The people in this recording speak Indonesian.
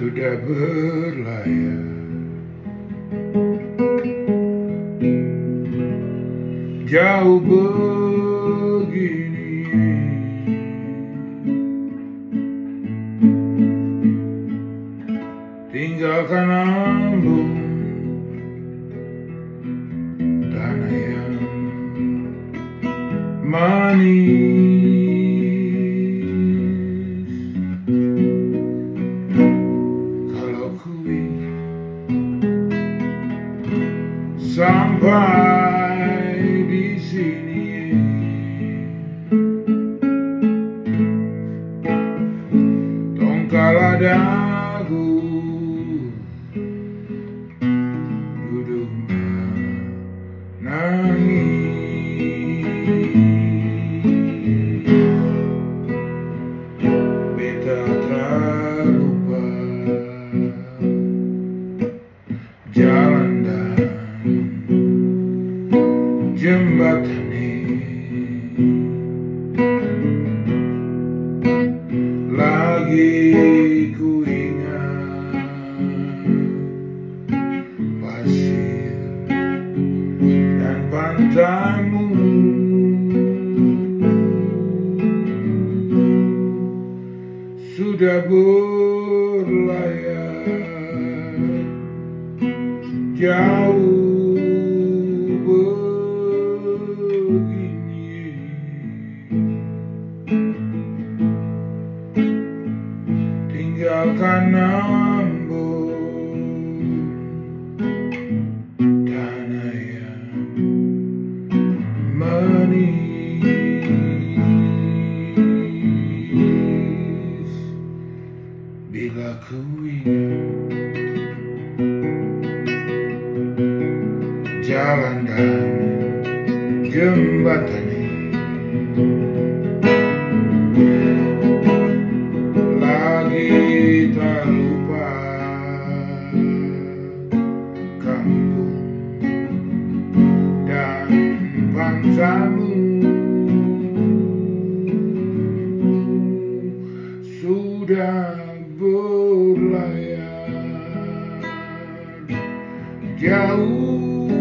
sudah berlayar. Jauh begini. Tinggalkan ambung tanah yang manis sampai di sini. Tongkala dagu jembatan lagi ku ingat pasir dan pantaimu. Sudah berlayar jauh manis bila ku ingat jalan dan jembatan ini. bangsamu sudah berlayar jauh